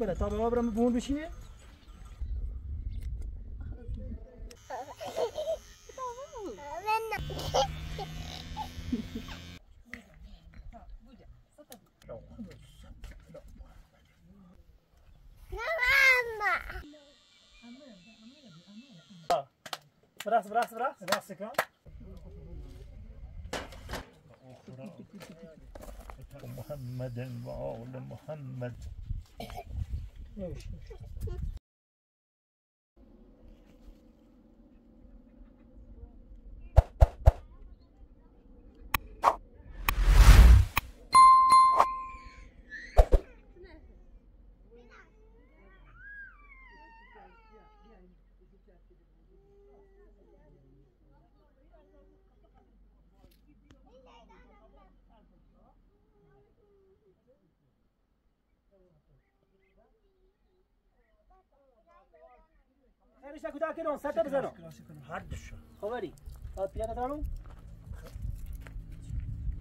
بله تا به ما برم بون بشینه براس براس براس براس كم محمد وآل محمد. خیرش نکوتا کنون سطح بزنو هر دشو خبری آد پیانه ترانو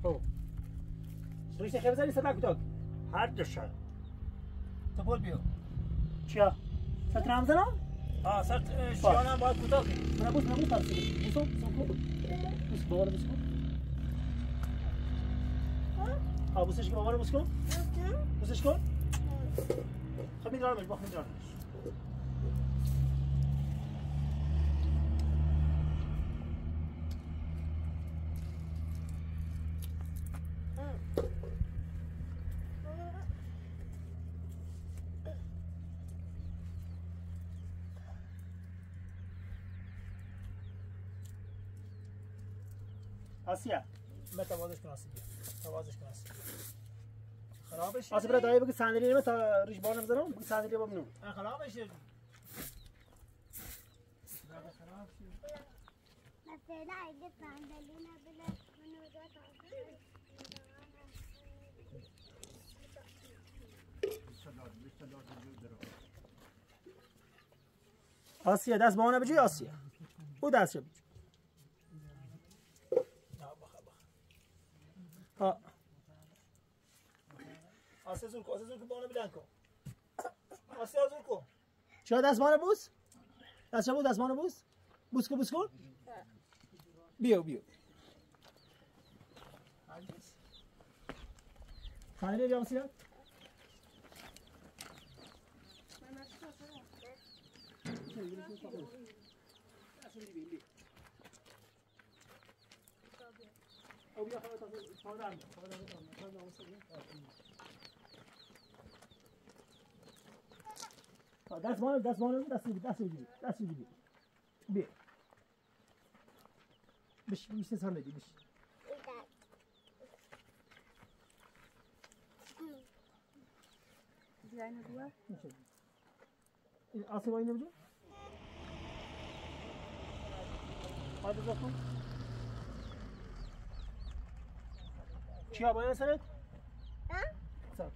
خب رویش خیلی بزنی سطح نکوتا هر دشو تو بول بیو چیا نام زنو آه سر شیانم باید کوتاه کنی من بوس من بوس ترسی بوس بابا بوس کن ها بوسش کن بابا بوس کن بوسش کن خب میدارمش باخ میدارمش آسیا من توازش کن آسیبی توازش آسیبی خرابش آسیا برای دایی بگی صندلی نمه تا ریش بار نمی‌زنم بگی صندلی با منو خرابش آسیا دست با آنه بجوی آسیا او دست شد آسیا زور کن آسیا زور کن بانو بلند کن. آسیا زور کن. چرا دست بانه بوس؟ دست شد دست بانه بوس؟ بوس کن بوس کن. بیو بیو صندلی بیام سیرت دست بانه دست بانه دست بگیر دست بگیر دست بگیر بیا بش بیشتر صندلی بش میشه این آسیب اینو بجو حاضر بکن چیا باید سرت؟ سر.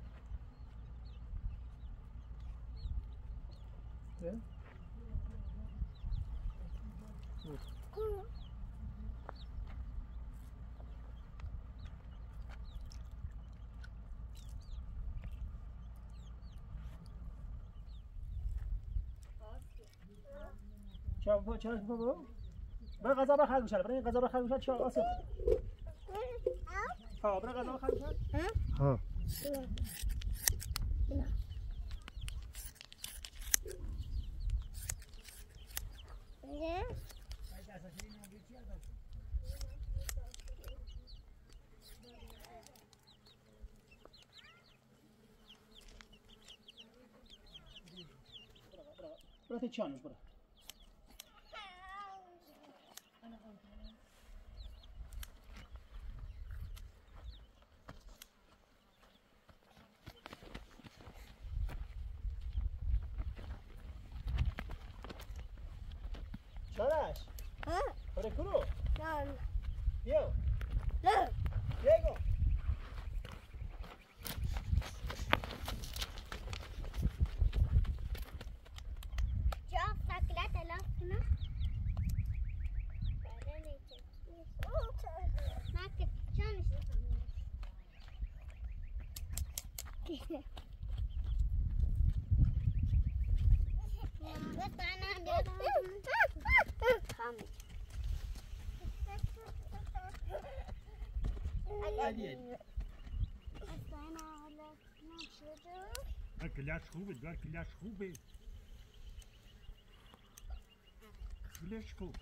چرا چرا با با برای غذا بخر میشه برای غذا بخر میشه چرا آسیب. ها برای غذا بخر میشه ها؟ نه برای چانش برای چانش ها برای کرو نه بیو نه بیگو ما كنت شلون نشوفها؟ کلاش خوبه دار کلاش خوبه. کلاش خوب.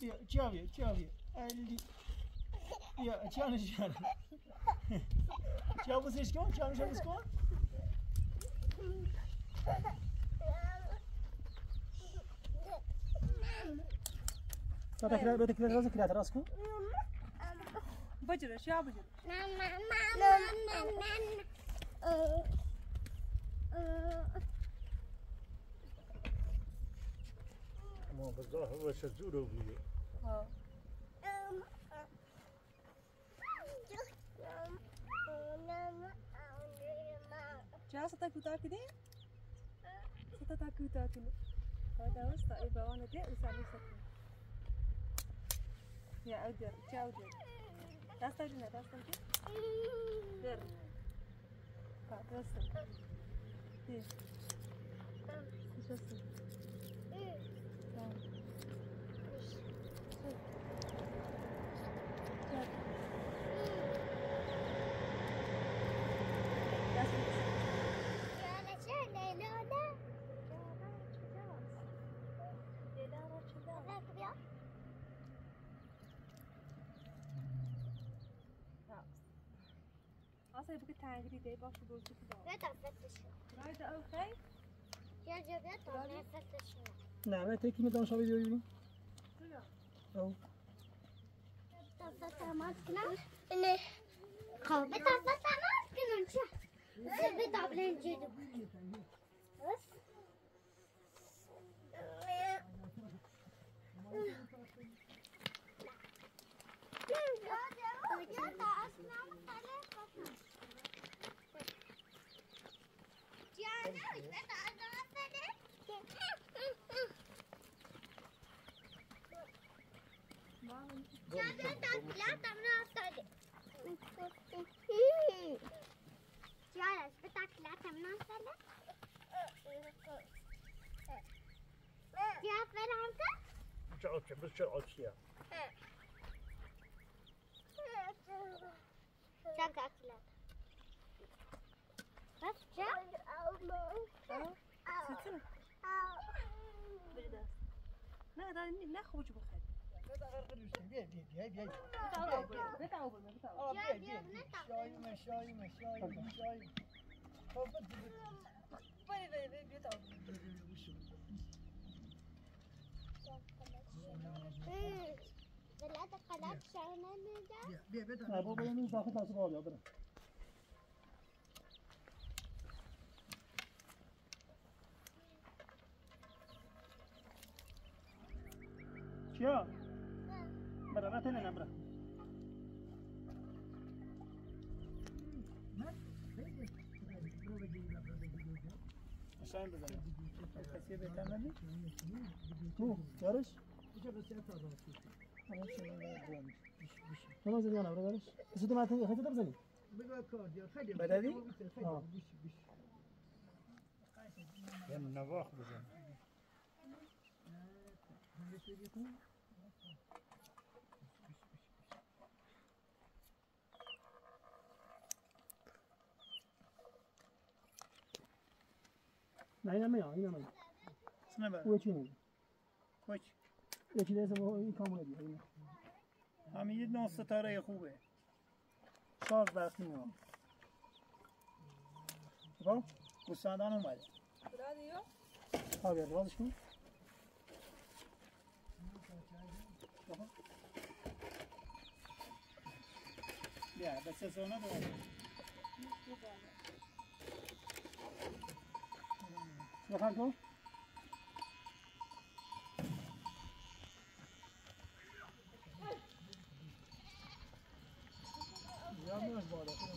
بیا جاویه جاویه علی بیا جانش جان جا بوسش کن جانش بوس کن بده بده كده راسك كده راسكم بجرش يا بجرش. ما ciao sa tagu tagu ne? tak tagu tagu? Kalau tahu, tak nanti usah usah. Ya, ajar jauh. Tas tahu? Tas tahu? Pak, terus. Terus. Als heb ik het tijger idee, was het door te gedaan. Right, okay? نعم تكي مدام شو بيجي أو Ciara, spettacolato, non fare? Ciara, fare anche? شعوت بس شعوت يا Зараз спектакля там населе. Cevap ver Hamza. Çok bir şey aç ya. Çok akıllı. Nasıl cevap? بتعوب بلاد قلب شعرنا نجا لا بابا من داخل تاسو بالا برا چیا؟ برا نه تنه نبرا شایم بزنه کسی بهتر ندی؟ تو دارش؟ همه چی رو باید تو نازل یا نبرا دارش؟ کسی تو متن خیلی بزنی؟ بددی؟ آه هم نواخ بزن نه اینم اینم بر میگه کوچ یکی اسم این کامونه دیگه اینه همین یه نه ستاره خوبه شارژ برقی میاد با گوسفندان اومده ها بیار بازش کن بیا به سه سونه بود بخن کن یا میاد بالا بیا شعركم؟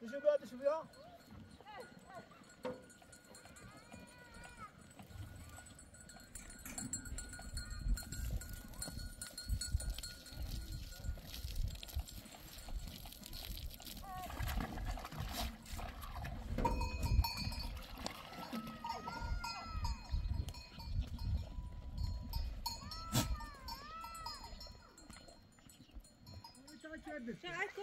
这手表，这手表。查哥。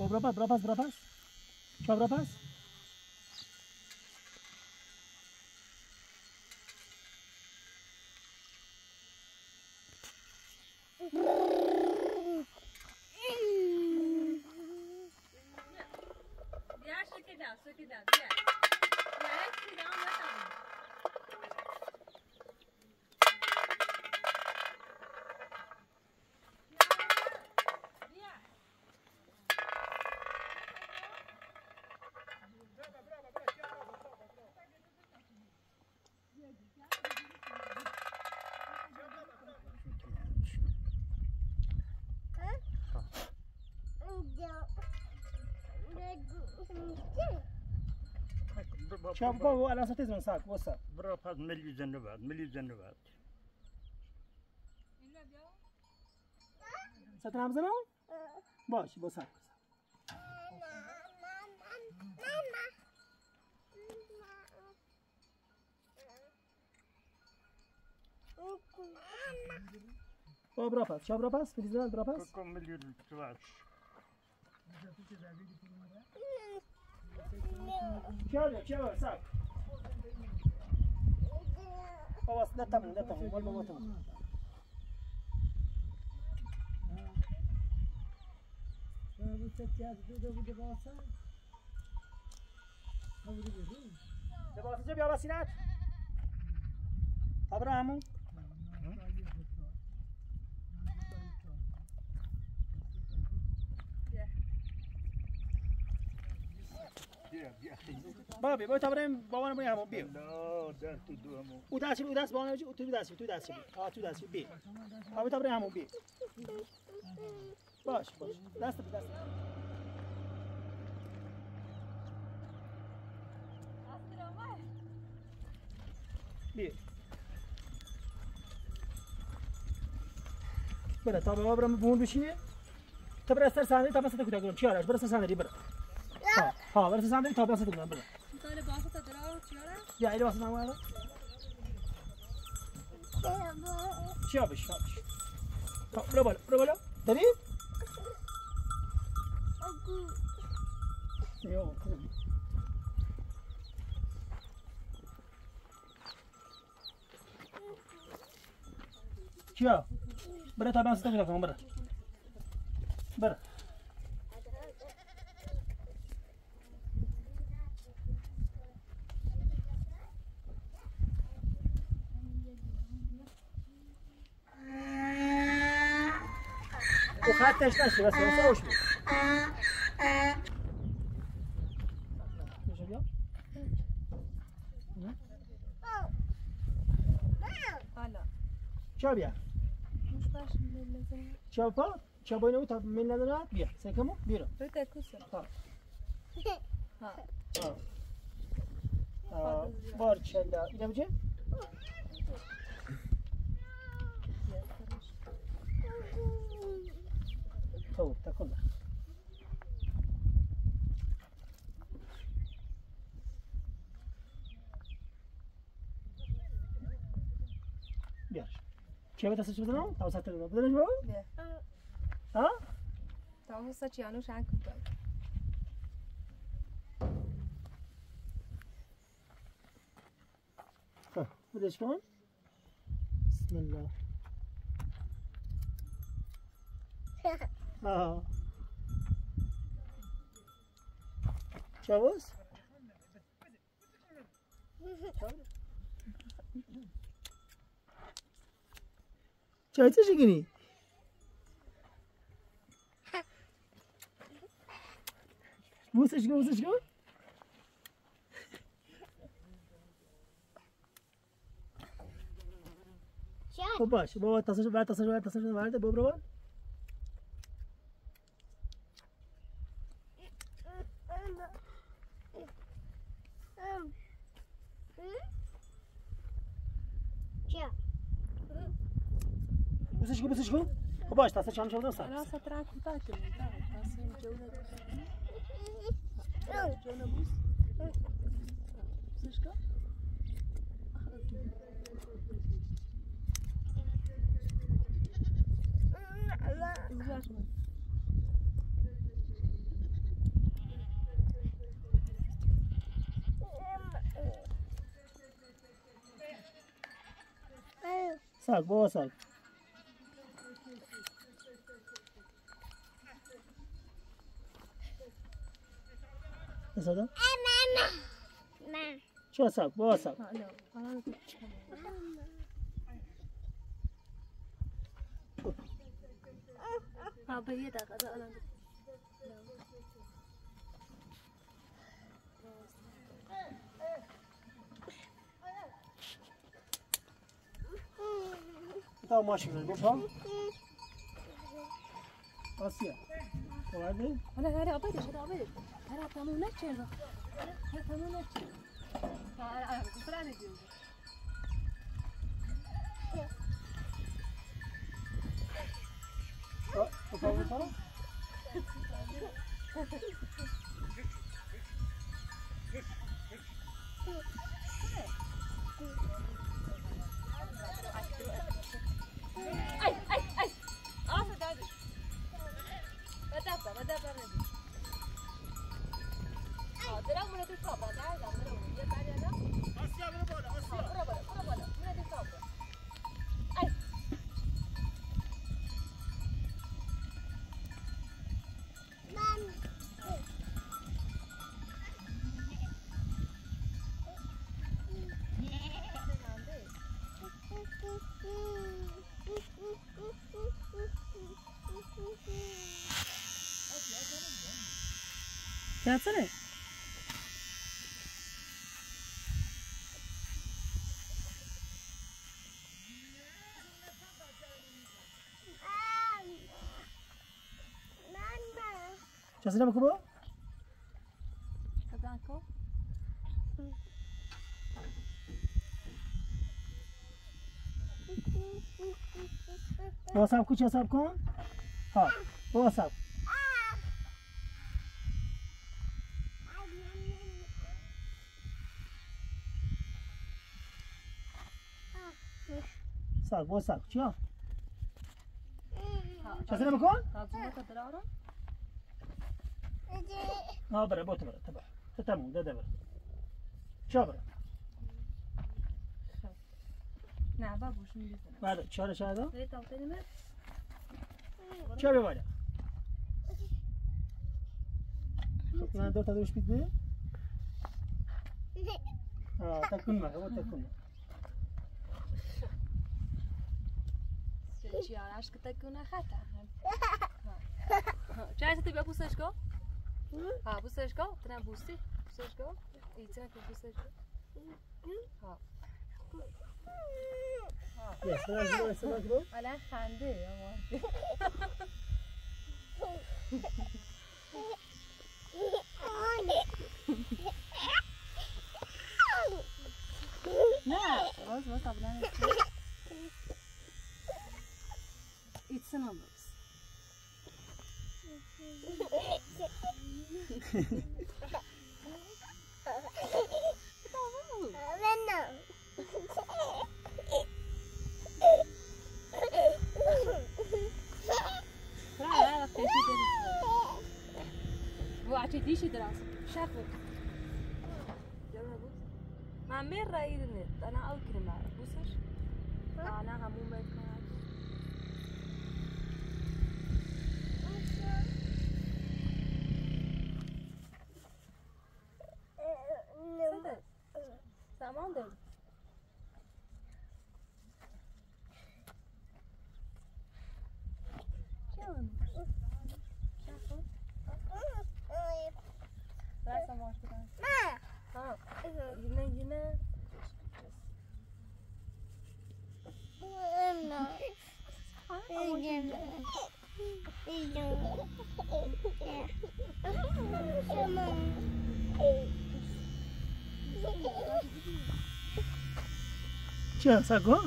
Mau berapa? Berapa? Berapa? Coba berapa? چاپو انا ستيز من ساق وصاب برا فاض مليجن بعد مليجن بعد يلا جا ستنا امزنا واش بصح بصح ماما او ماما وا برا فاض شابرا فاض برا فاض اوكم نديروا طلعش nama zaman? Baş, bosak. Coba berapa? Coba berapa? Filizan berapa? کم ملی تواش Coba, coba sak. Awas datang, datang, wal bawa tu. Coba saja biar sinat. بابا بیا تا بریم بابا نمیای همون بیا او دست او دست بابا نمیای تو دست تو دست بیا آ تو دست بیا بابا تا بریم همون بیا باش باش دست بیا دست بیا بله تا بابا برم بون بشینه تا برای سر سندری تا مثلا کتا کنم چی آرش برای سر سندری برای sahne bırak. Ha, ha, bırak sahne tabi satı kudak bırak. Böyle bahset çiğara. Ya ile basın ama. Şey yapış, yapış. Tamam, bırak böyle, bırak böyle. Tabii. Yok. Kia. Berat abang setengah kita kamu berat. وخدتش نشي بس بس اوش Hala. شو بیا Muş baş lazım. شو پا؟ شو باید تا من نداره؟ بیا سکمو بیرو. Öte kusa. ها. Ha. ها. بار چندا اینا بجه Tavukta kullan. Biar. Kje vetë se çfarë do? Ta usa të do. Do të shkoj? Ha? Ta usa që janë shan këtu. Ha, do të shkoj? Bismillah. ها چاوز چای چه شکنی؟ بوسش کن بوسش کن. خب باش بابا تصاش بعد تصاش بعد تصاش بعد برو بوسش کن بوسش کن خب باش تصاش هم شده سر انا سترا کوتاه کنیم تاسیم جونه جونه بوس بوسش کن زیاد کن. ساق بابا ساق Nasıl من چه ساق بابا ساق ها نه الان تو ها به یه دقیقه ده الان تا ماشین رو بفهم آسیا اومده انا هذا عبيدش هذا عبيدش هذا تمام نتشر هذا تمام نتشر بعد انا آسیا برو بالا آسیا برا برا برا برا من الصبر اي من Gelsene. چه سلام کو Kazanko. بابا سب کو چه سب کن ها بابا سب چیا؟ چه سلام کن. Tazminat adrara. ها بره بوت بره تبع تمام ده ده بره چا بره نه بابوش می‌زنه. بعد چهار شهدا داری تا کنیم؟ چا ببره خب من دو تا دوش بیده ها تکون ما هو تکون چی آرش که تکونه خطا. چه هستی بیا بوسش کو؟ ها بوسش کو؟ تنم بوسی؟ بوسش کو؟ ایتونه که بوسش کو؟ ها. یا سلام سلام سلام کرو الان خنده. نه باز باز قبلا it's an obelisk. واعطيتنيش دراسة شافوك جربوا مع مين رايد النت أنا اول كلمة ما اعرف معناها مو چه سگو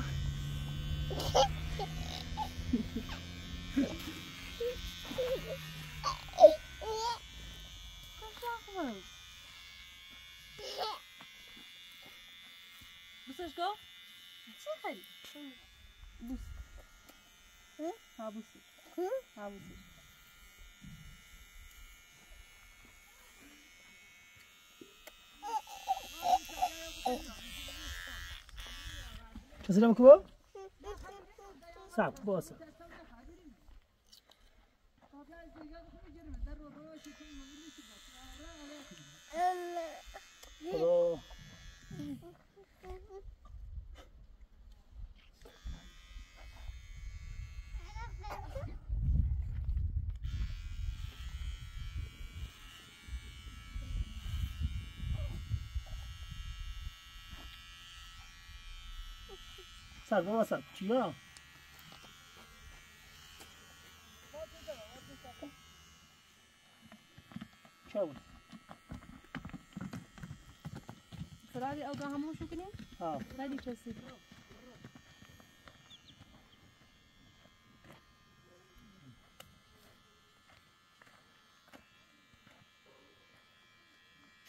بوسش go چه خری بوس ها بوسی ها بوسی نمی کو سب باشه خدا. سر بابا سر چیا چیا بود فرادي او همون شو کنیم ها فرادي کسی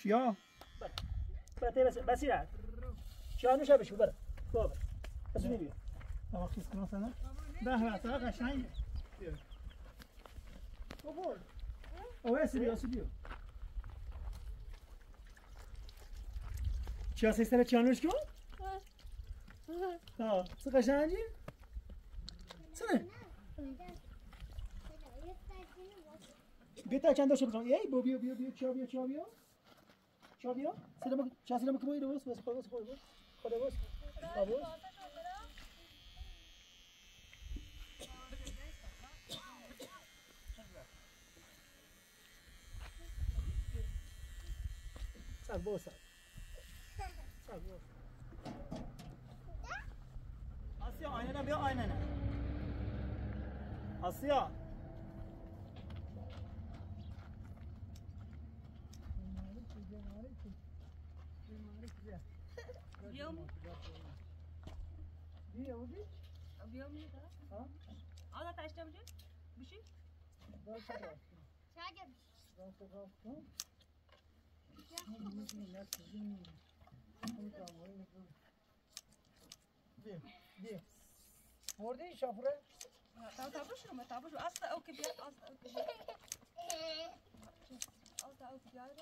چیا بته بس بسی رد چیا نوشه بشو بره بابا بس نمیو آقا خیز کنم سنه به به تا قشنگه بابا اوه اسی اسی بیو چیا سیستر چیا نوش کن ها چه قشنگی سنه بیتا چند داشته بزن ای بو بیو بیو بیو چیا بیو چیا بیو چیا بیو سلام چیا سلام که بویدو بس بس بس بس خدا بس خدا بس سر بس سر سر بس آسیا آینه نه بیا آینه نه آسیا بیام بیا بودی بیام میده ها آلا تاشته بشه بشی دار سر دار سر کن بیا بیا مردی شافره تا تا بشو ما تا بشو اصلا او که بیا اصلا او که بیا اصلا او که بیا رو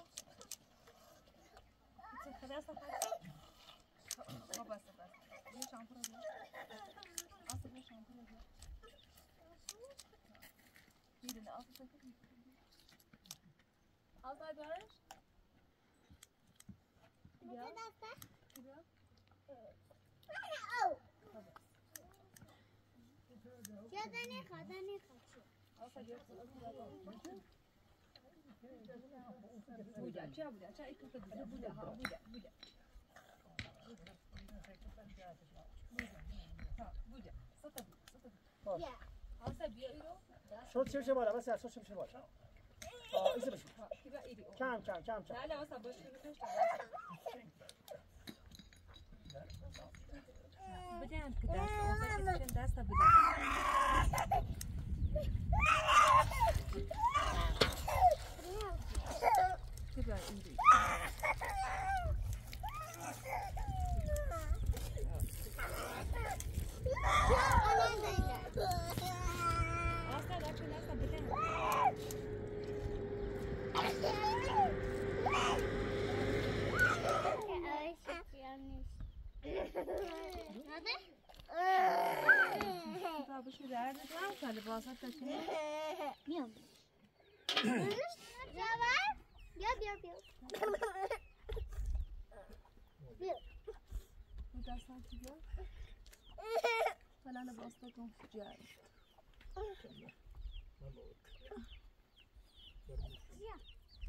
چه خلاص ما بس بس یه شامپو رو بیا اصلا یه شامپو رو بیا می‌دونه اصلا اصلا دارش بیا بیا یادنی خدانی خدشو اصلا بیا بوده چه بوده چه ایکو بوده بوده ها بوده بوده ها بوده ستا بوده ستا بوده یا اصلا بیا ایرو شد چه بشه بالا بس شد چه بشه بالا آه ایزه بشه ها بیا ایری کم کم کم کم لا لا اصلا باش بدن که دست اصلا کسی دست بده بیا ایری اصلا دست اصلا بدن تا بشی درد نم کلی بازت تشینه میام بیا بیا بیا بیا Bu da sanki ya. Falan da basta kon fujar.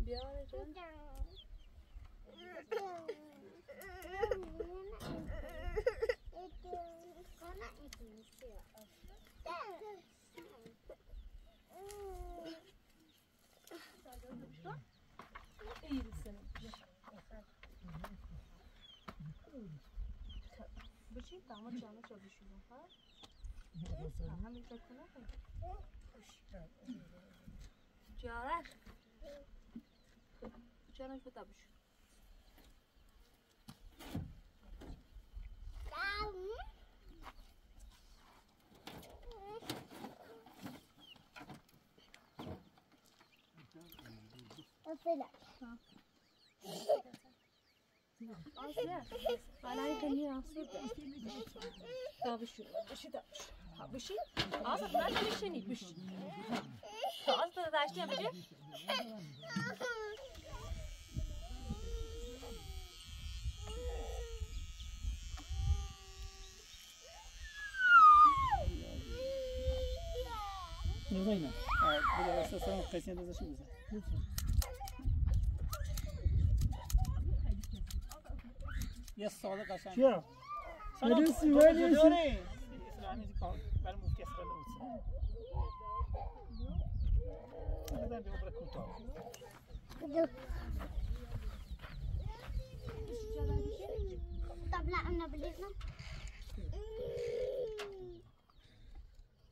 Biar aja. İyi senin. بشین تمام جامعه چه بشین ها همین فکر کنم جارش جارش بتا بشین آسیا الان کنی آسیا تا بشین بشین تا ها بشین آسیا نه بشینی بشین آسیا داشتی هم بشه بزنینه بده اساسا قسمت ازش بزن یه سال قشنگ چیا؟ سلام مرسی، تو مرسی. چطوری؟ اسلامی کار برای مفتی اسرائیل بود بزن به عمر کوتاه طب لا انا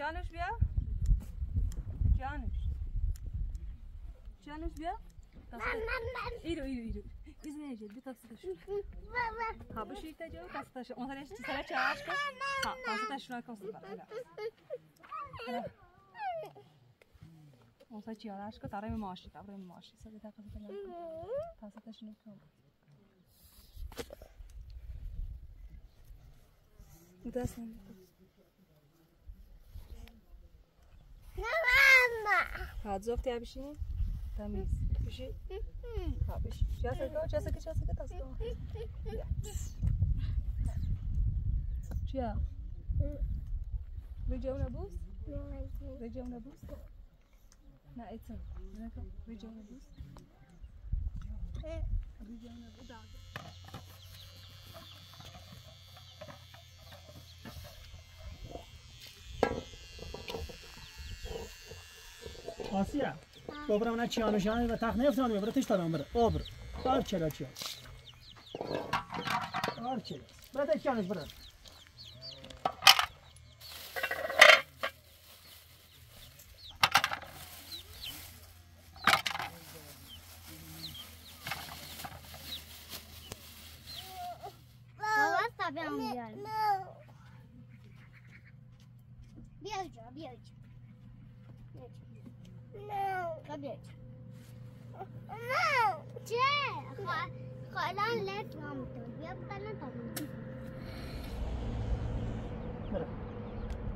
Janusz wer? Janusz. Janusz wer? İru iru iru. İzin vereceğiz bir taksi taşı. Ha bu şey taşı taksi taşı. Onlar eşit sana çağır. Ha taksi taşı şuna kalsın bana. Onlar çağır aşkı tarayı mı maaşı tarayı mı maaşı. Sen de taksi taşı. Taksi taşını kalma. Bu da sen de taksi. زوفتي بشيني تميز بشي ها بشي جاسك جاسك جاسك تصدق جا رجعونا بوس رجعونا بوس لا اتسن رجعونا بوس رجعونا بوس آسیا بابرم نه چیانو شانه و تخت نیفتان ببره تش دادم بره آبر بار چرا چیا بار چرا بره تش چیانش بره بابا مامتون بیا بکنن تا بره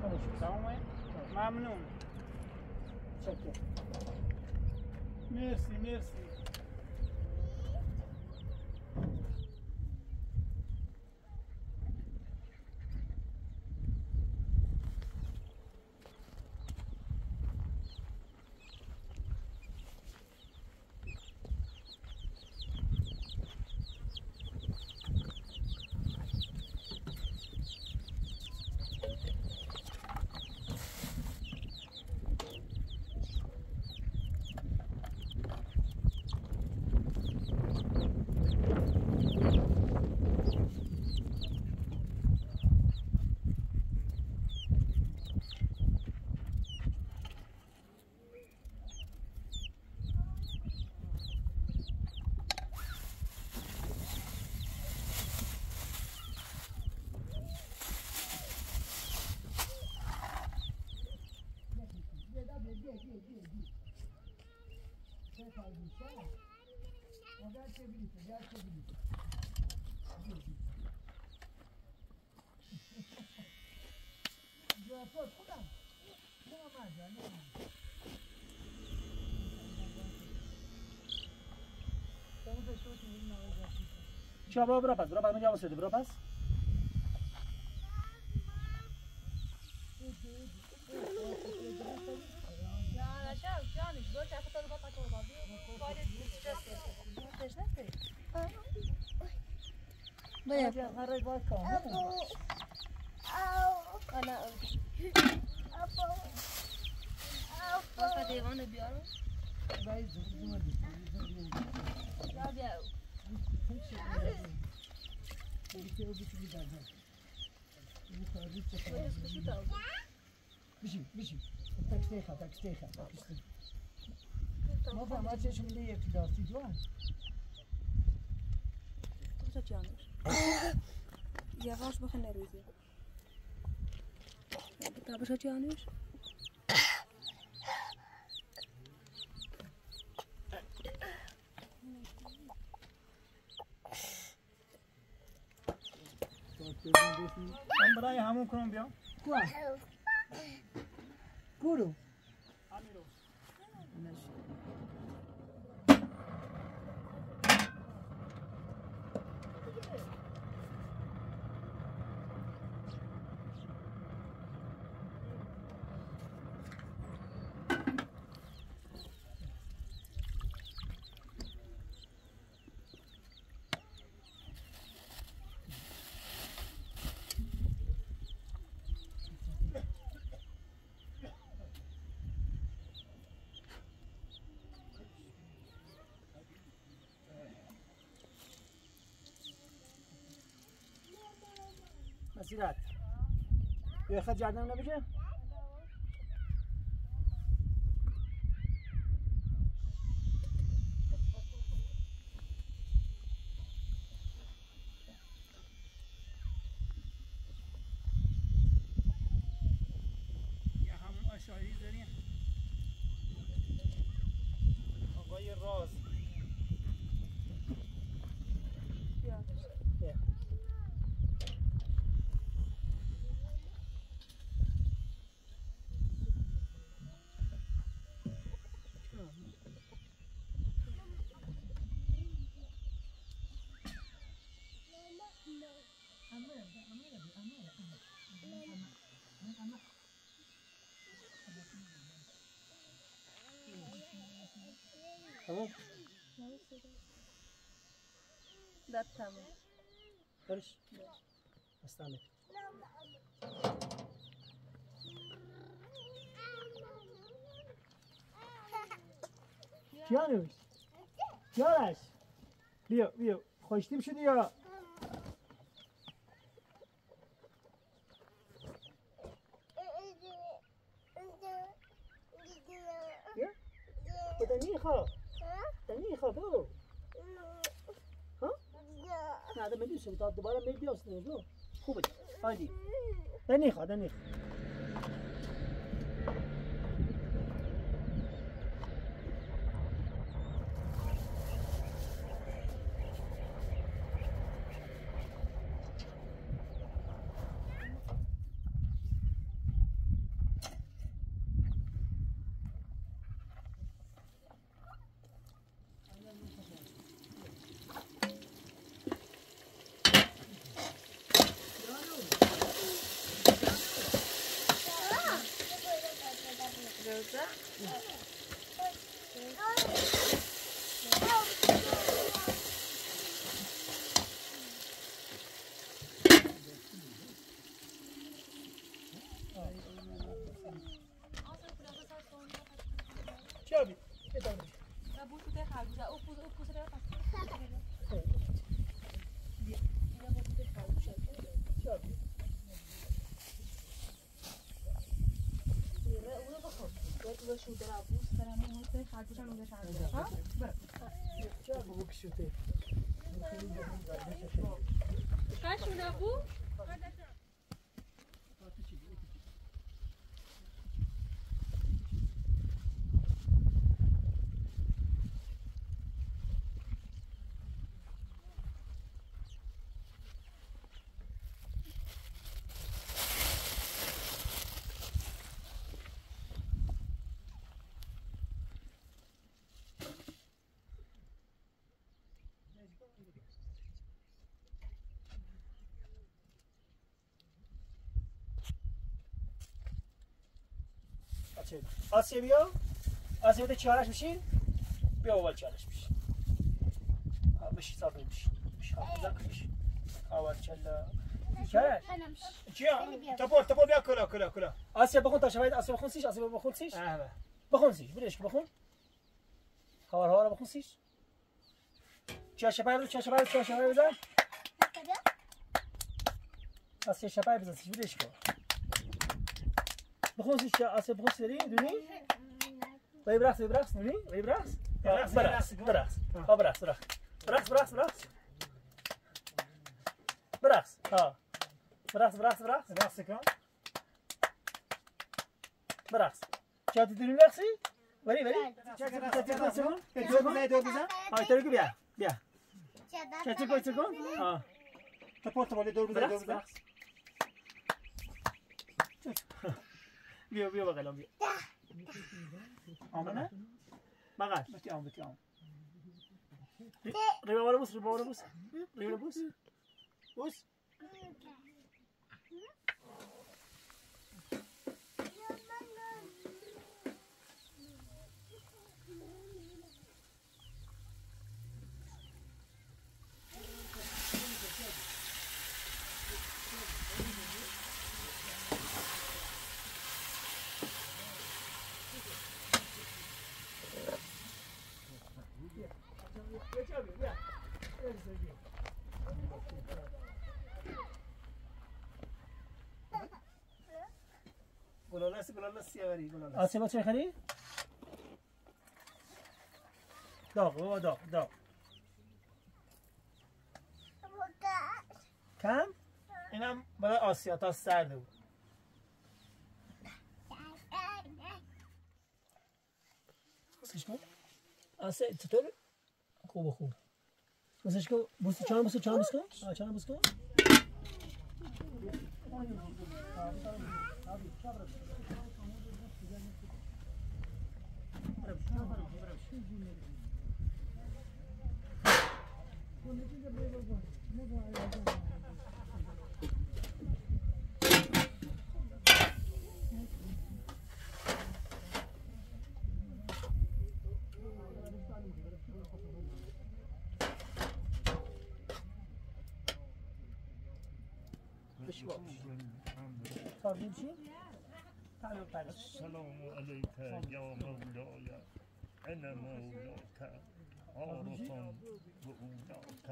تموم شد تمامه ممنون مرسی مرسی چیا برو برو پس؟ برو پس من جواب برو پس. Basta دیوان بیارم یا بیا بشین بشین. تکس تیخا تکس. تیخا ما فهم چشم میده یکی داستی جوان. کجا جانش. یواش بخن نریزی کتابش جانش. من برای همون کنم کوا کورو يا خد جعلنا بجا تمام داد تمام برش. استانه کیانوش؟ کیانش بیا بیا. خوشتیم شدی یا؟ نه میدوشم تا دوباره می بیاسته برو خوبه هایدی دنی خواه 嗯。چیا بگو کشوته آسیا آسیا بیا. آسیا بده چهارش بشین بیا اول چهارش بشین ها بشی صافی بشی. بشی بزن بشی. اول چلا مش چیا؟ تپور تپور بیا کلا کلا کلا. آسیا بخون تا شباید آسیا بخون سیش. آسیا بخون سیش. اه بخون سیش. بریش بخون. هوار هوار بخون سیش. چه شباید بزن چه شباید چه شباید بزن. آسیا شباید بزن سیش. بریش کن بخون سیش آسیا بخون سیش دونی؟ وی برقص وی برقص نونی وی برقص برقص، برقص برقص. برقص ها برقص برقص برقص برقص برقص برقص ها برقص برقص برقص راس کن برقص جا تو دونی برقصی وری وری چه کن دور بزن دور بزن ها ترگو بیا بیا چه چه چه چه کن ها تپور تپور دور بزن دور برقص بزن. برقص بیا بیا بغلم بیا. آمنه بغل بتی آم بتی آم ریبا بالا بوس ریبا بالا بوس. بوس بوس گلاله است گلاله چه خری؟ داغ بابا داغ داغ کم؟ اینم برای آسیا تا سرده بود آسیا چطور؟ خوب خوب. بسش کن بوس چانه بوس چانه بوس کن آه، چانه بوس کن بش يعني، السلام عليك يا مولاي أنا مولاك. عارفا بأولاك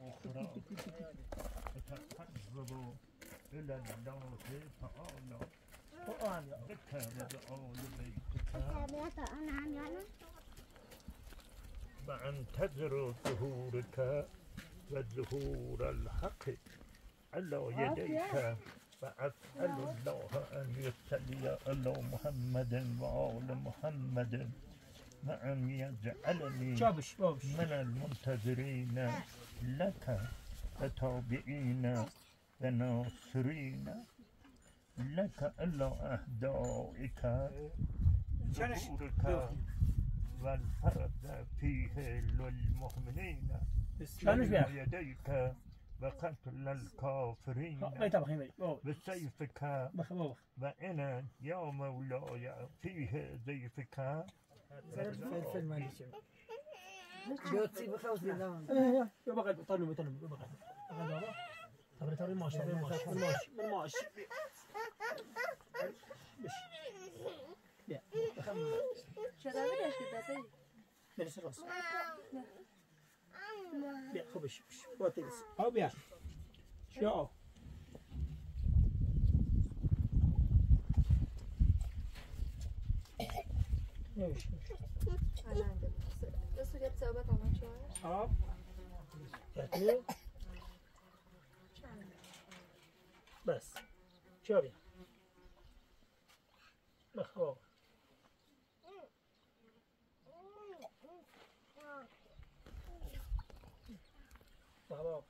أخرى. فتقرب إلى الله تعالى. قرآن يا بك وبآل بيتك أنا عم يعلم وأنتظر ظهورك وظهور الحق. على يديك وأسأل الله أن يصلي على محمد وآل محمد. وأن يجعلني چابش بابش من المنتظرين لك وتابعين وناصرين لك إلا أهدائك ظهورك والفرد فيه للمؤمنين. بیا يديك وقتل الكافرين. بسيفك. وإن يا مولاي فيه زيفك جوتي بیا خوبش ها بیا. شو جاتو بس. شو بیا؟ بخ بابا بابا یا